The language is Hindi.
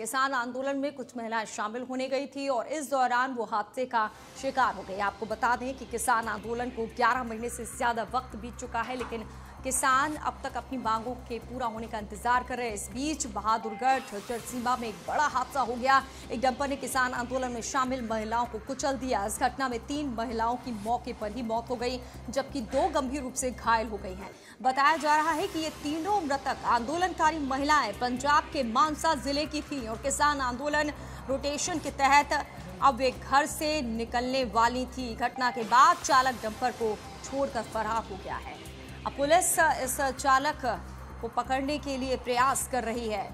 किसान आंदोलन में कुछ महिलाएँ शामिल होने गई थी और इस दौरान वो हादसे का शिकार हो गई। आपको बता दें कि किसान आंदोलन को 11 महीने से ज़्यादा वक्त बीत चुका है, लेकिन किसान अब तक अपनी मांगों के पूरा होने का इंतज़ार कर रहे हैं। इस बीच बहादुरगढ़ चरसीमा में एक बड़ा हादसा हो गया। एक डंपर ने किसान आंदोलन में शामिल, महिलाओं को कुचल दिया। इस घटना में तीन महिलाओं की मौके पर ही मौत हो गई, जबकि दो गंभीर रूप से घायल हो गई हैं। बताया जा रहा है कि ये तीनों मृतक आंदोलनकारी महिलाएँ पंजाब के मानसा ज़िले की थी और किसान आंदोलन रोटेशन के तहत अब वे घर से निकलने वाली थी। घटना के बाद चालक डंपर को छोड़कर फरार हो गया है। पुलिस इस चालक को पकड़ने के लिए प्रयास कर रही है।